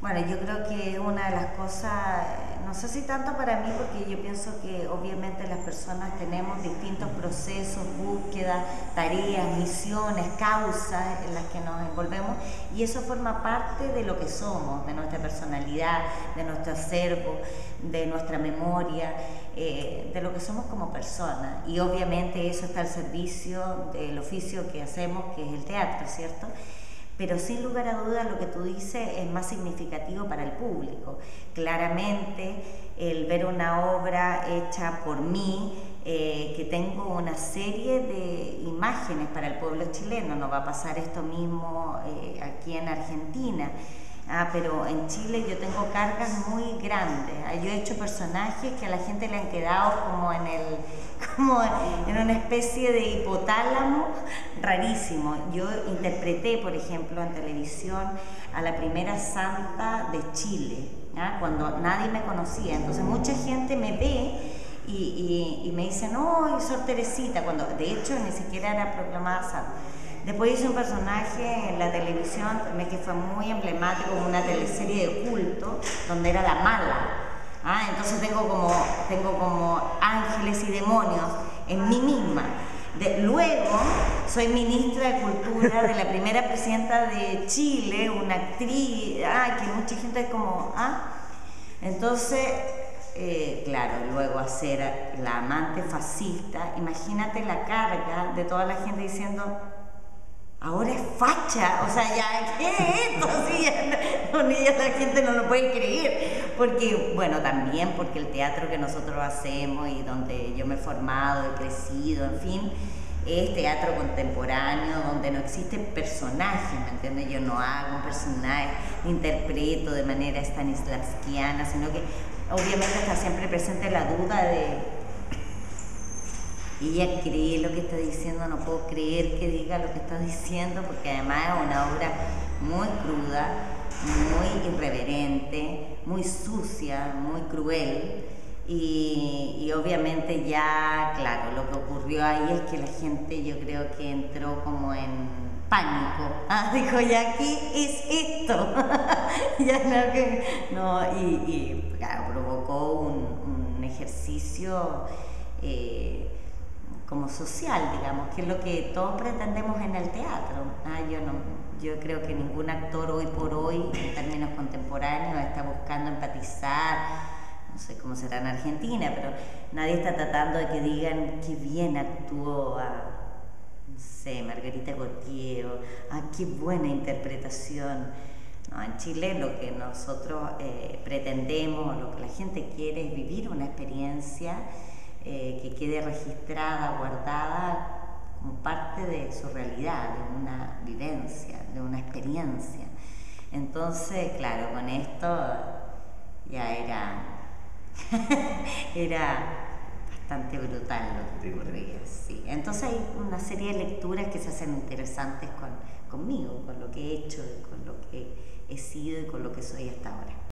Bueno, yo creo que una de las cosas, no sé si tanto para mí, porque yo pienso que obviamente las personas tenemos distintos procesos, búsquedas, tareas, misiones, causas en las que nos envolvemos y eso forma parte de lo que somos, de nuestra personalidad, de nuestro acervo, de nuestra memoria, eh, de lo que somos como personas. Y obviamente eso está al servicio del oficio que hacemos, que es el teatro, ¿cierto? Pero sin lugar a dudas lo que tú dices es más significativo para el público. Claramente, el ver una obra hecha por mí, eh, que tengo una serie de imágenes para el pueblo chileno, no va a pasar esto mismo eh, aquí en Argentina. Ah, pero en Chile yo tengo cargas muy grandes. Ah, yo he hecho personajes que a la gente le han quedado como en el, como en una especie de hipotálamo rarísimo. Yo interpreté, por ejemplo, en televisión a la primera santa de Chile, ¿ah? cuando nadie me conocía. Entonces mucha gente me ve y, y me dice, no, y Sor Teresita, cuando de hecho ni siquiera era proclamada santa. Después hice un personaje en la televisión que fue muy emblemático, una teleserie de culto, donde era la mala. Ah, entonces tengo como, tengo como ángeles y demonios en mí misma. luego soy ministra de Cultura de la primera presidenta de Chile, una actriz, que mucha gente es como, ah. Entonces, eh, claro, luego hacer la amante fascista, imagínate la carga de toda la gente diciendo, ahora es facha, o sea, ya, ¿qué es esto? Sí, ya, la gente no lo puede creer, porque, bueno, también porque el teatro que nosotros hacemos y donde yo me he formado, he crecido, en fin, es teatro contemporáneo donde no existe personaje, ¿me entiendes? Yo no hago un personaje, interpreto de manera stanislavskiana, sino que obviamente está siempre presente la duda de ella cree lo que está diciendo, no puedo creer que diga lo que está diciendo, porque además es una obra muy cruda, muy irreverente, muy sucia, muy cruel. Y, obviamente ya, claro, lo que ocurrió ahí es que la gente yo creo que entró como en pánico. Ah, dijo, ya aquí es esto. ya no, que, no, y, claro, provocó un, ejercicio eh, como social, digamos, que es lo que todos pretendemos en el teatro. Ah, yo, no, yo creo que ningún actor hoy por hoy, en términos contemporáneos, está buscando empatizar, no sé cómo será en Argentina, pero nadie está tratando de que digan qué bien actuó a, no sé, Margarita Gautier, ah, qué buena interpretación. No, en Chile lo que nosotros eh, pretendemos, lo que la gente quiere es vivir una experiencia eh, que quede registrada, guardada como parte de su realidad, de una vivencia, de una experiencia. Entonces, claro, con esto ya era, era bastante brutal lo que ocurría. Sí. Entonces hay una serie de lecturas que se hacen interesantes con, conmigo, con lo que he hecho, con lo que he sido y con lo que soy hasta ahora.